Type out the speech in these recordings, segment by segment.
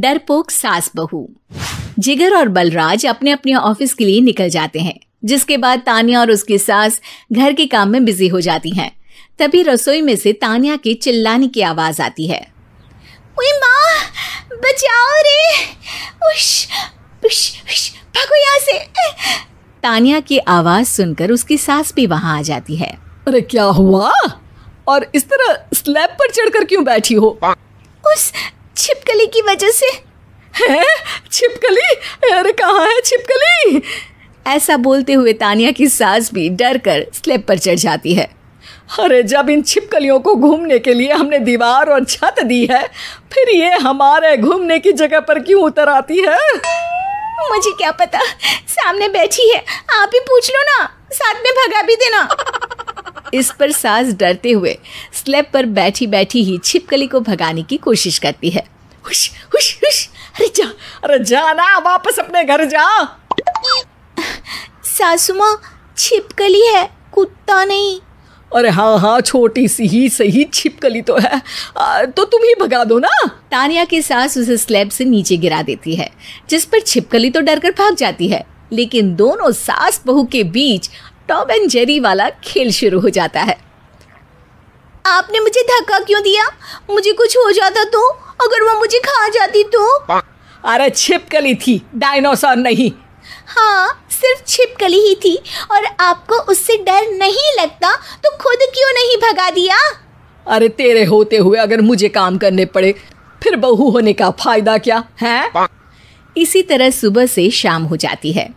डरपोक सास बहू। जिगर और बलराज अपने अपने ऑफ़िस के लिए निकल जाते हैं जिसके बाद तानिया और उसकी सास घर के काम में बिज़ी हो जाती हैं। तभी रसोई में से तानिया के चिल्लाने की आवाज़ आती है। माँ बचाओ रे। उश, उश, उश, भागो यहाँ से। तानिया की आवाज़ सुनकर उसकी सास भी वहाँ आ जाती है। अरे क्या हुआ? और इस तरह स्लैब पर चढ़कर क्यों बैठी हो? उस छिपकली की वजह से। है? छिपकली? अरे कहाँ है छिपकली? ऐसा बोलते हुए तानिया की सास भी डर कर स्लेब पर चढ़ जाती है। अरे जब इन छिपकलियों को घूमने के लिए हमने दीवार और छत दी है फिर ये हमारे घूमने की जगह पर क्यों उतर आती है? मुझे क्या पता? सामने बैठी है। आप ही पूछ लो ना। साथ में भगा भी देना। इस पर सास डरते हुए स्लेब पर बैठी बैठी ही छिपकली को भगाने की कोशिश करती है। हुश हुश हुश। अरे जा अरे जा ना वापस अपने घर जा। सासू माँ छिपकली है कुत्ता नहीं। अरे हाँ हाँ छोटी सी ही सही छिपकली तो है। आ, तो तुम ही भगा दो ना। तानिया की सास उसे स्लैब से नीचे गिरा देती है जिस पर छिपकली तो डरकर भाग जाती है। लेकिन दोनों सास बहू के बीच टॉम एंड जेरी वाला खेल शुरू हो जाता है। आपने मुझे धक्का क्यों दिया? मुझे कुछ हो जाता तो अगर वो मुझे खा जाती तो। अरे छिपकली थी डायनासोर नहीं। हाँ सिर्फ़ छिपकली ही थी और आपको उससे डर नहीं लगता तो खुद क्यों नहीं भगा दिया? अरे तेरे होते हुए अगर मुझे काम करने पड़े फिर बहू होने का फ़ायदा क्या है? इसी तरह सुबह से शाम हो जाती है।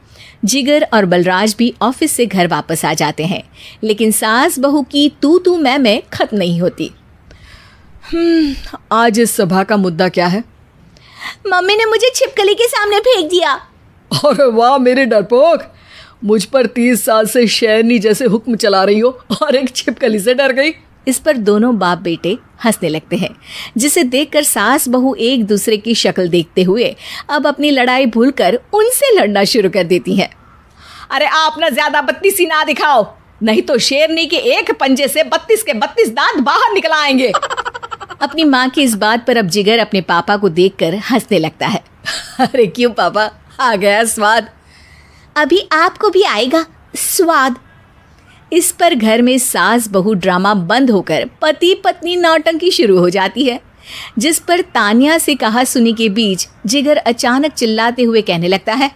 जिगर और बलराज भी ऑफ़िस से घर वापस आ जाते हैं। लेकिन सास बहू की तू तू मैं मैं खत्म नहीं होती। हम्म आज इस सभा का मुद्दा क्या है? मम्मी ने मुझे छिपकली के सामने फेंक दिया। अरे वाह मेरे डरपोक! मुझ पर तीस साल से शेरनी जैसे हुक्म चला रही हो और एक छिपकली से डर गई। इस पर दोनों बाप बेटे हंसने लगते हैं जिसे देखकर सास बहू एक दूसरे की शक्ल देखते हुए अब अपनी लड़ाई भूलकर उनसे लड़ना शुरू कर देती हैं। अरे आप ना ज़्यादा बत्तीसी ना दिखाओ नहीं तो शेरनी के एक पंजे से बत्तीस के बत्तीस दांत बाहर निकल आएँगे। अपनी माँ की इस बात पर अब जिगर अपने पापा को देखकर हंसने लगता है। अरे क्यों पापा आ गया स्वाद। अभी आपको भी आएगा स्वाद। इस पर घर में सास बहु ड्रामा बंद होकर पति पत्नी नौटंकी शुरू हो जाती है, जिस पर तानिया से कहा सुनी के बीच जिगर अचानक चिल्लाते हुए कहने लगता है,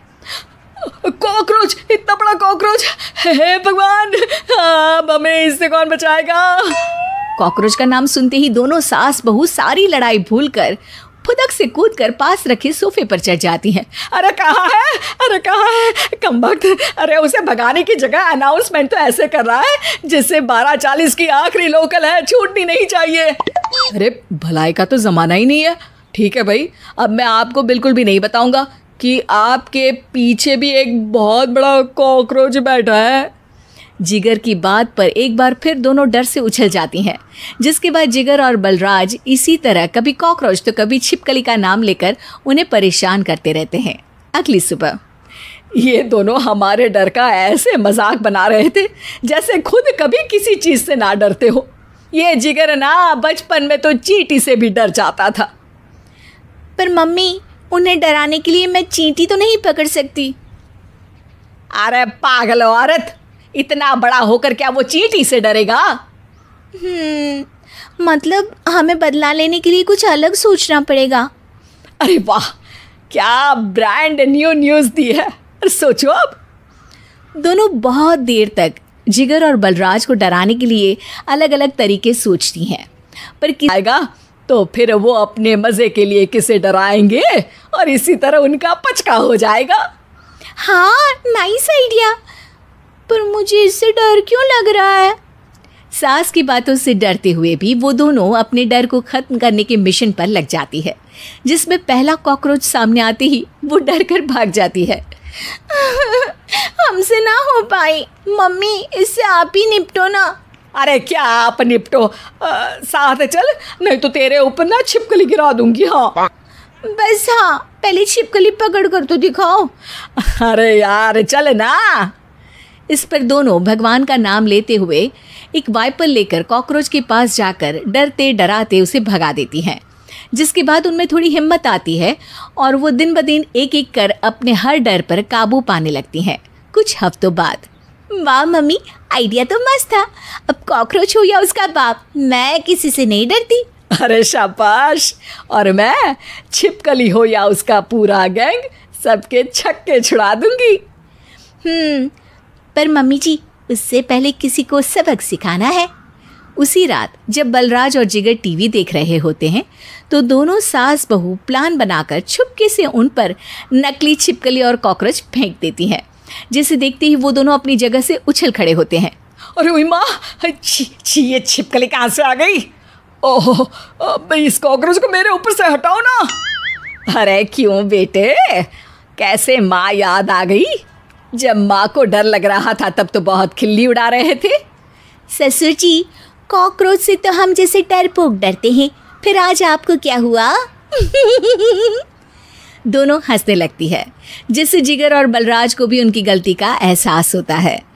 कॉकरोच, इतना बड़ा कॉकरोच, हे भगवान, अब हमें इससे कौन बचाएगा? कॉकरोच का नाम सुनते ही दोनों सास बहू सारी लड़ाई भूलकर फुदक से कूद कर पास रखे सोफे पर चढ़ जाती हैं। अरे कहाँ है? अरे कहाँ है? कम वक्त। अरे उसे भगाने की जगह अनाउंसमेंट तो ऐसे कर रहा है, जिससे बारह चालीस की आखिरी लोकल है छूटनी नहीं चाहिए। अरे भलाई का तो ज़माना ही नहीं है। ठीक है भाई, अब मैं आपको बिल्कुल भी नहीं बताऊँगा कि आपके पीछे भी एक बहुत बड़ा कॉकरोच बैठा है। जिगर की बात पर एक बार फिर दोनों डर से उछल जाती हैं। जिसके बाद जिगर और बलराज इसी तरह कभी कॉकरोच तो कभी छिपकली का नाम लेकर उन्हें परेशान करते रहते हैं। अगली सुबह। ये दोनों हमारे डर का ऐसे मज़ाक बना रहे थे जैसे खुद कभी किसी चीज़ से ना डरते हो। ये जिगर ना बचपन में तो चींटी से भी डर जाता था। पर मम्मी उन्हें डराने के लिए मैं चींटी तो नहीं पकड़ सकती। अरे पागल औरत! इतना बड़ा होकर क्या वो चींटी से डरेगा? हम्म मतलब हमें बदला लेने के लिए कुछ अलग सोचना पड़ेगा। अरे वाह क्या ब्रांड न्यू न्यूज़ दी है। सोचो अब। दोनों बहुत देर तक जिगर और बलराज को डराने के लिए अलग अलग तरीके सोचती हैं। पर आएगा तो फिर वो अपने मज़े के लिए किसे डराएँगे? और इसी तरह उनका पचका हो जाएगा। हाँ नाइस आइडिया पर मुझे इससे डर क्यों लग रहा है? सास की बातों से डरते हुए भी वो दोनों अपने डर को खत्म करने के मिशन पर लग जाती है जिसमें पहला कॉकरोच सामने आते ही वो डर कर भाग जाती है। हमसे ना हो पाई। मम्मी इससे आप ही निपटो ना। अरे क्या आप निपटो? आ, साथ चल। नहीं तो तेरे ऊपर ना छिपकली गिरा दूँगी हाँ। बस हाँ पहले छिपकली पकड़ कर तो दिखाओ। अरे यार चल ना। इस पर दोनों भगवान का नाम लेते हुए एक वाइपर लेकर कॉकरोच के पास जाकर डरते डराते उसे भगा देती हैं जिसके बाद उनमें थोड़ी हिम्मत आती है और वो दिन ब दिन एक एक कर अपने हर डर पर काबू पाने लगती हैं। कुछ हफ्तों बाद वाह मम्मी आइडिया तो मस्त था। अब कॉकरोच हो या उसका बाप मैं किसी से नहीं डरती। अरे शाबाश! और मैं छिपकली हो या उसका पूरा गैंग सबके छक्के छुड़ा दूँगी। हम्म पर मम्मी जी उससे पहले किसी को सबक सिखाना है। उसी रात जब बलराज और जिगर टीवी देख रहे होते हैं तो दोनों सास बहू प्लान बनाकर छुपके से उन पर नकली छिपकली और कॉकरोच फेंक देती हैं। जिसे देखते ही वो दोनों अपनी जगह से उछल खड़े होते हैं। अरे वही माँ छी छी ये छिपकली कहाँ से आ गई? ओह अब इस कॉकरोच को मेरे ऊपर से हटाओ ना। अरे क्यों बेटे? कैसे माँ याद आ गई? जब माँ को डर लग रहा था तब तो बहुत खिल्ली उड़ा रहे थे। ससुर जी कॉकरोच से तो हम जैसे डरपोक डरते हैं। फिर आज आपको क्या हुआ? दोनों हंसने लगती है। जिससे जिगर और बलराज को भी उनकी गलती का एहसास होता है।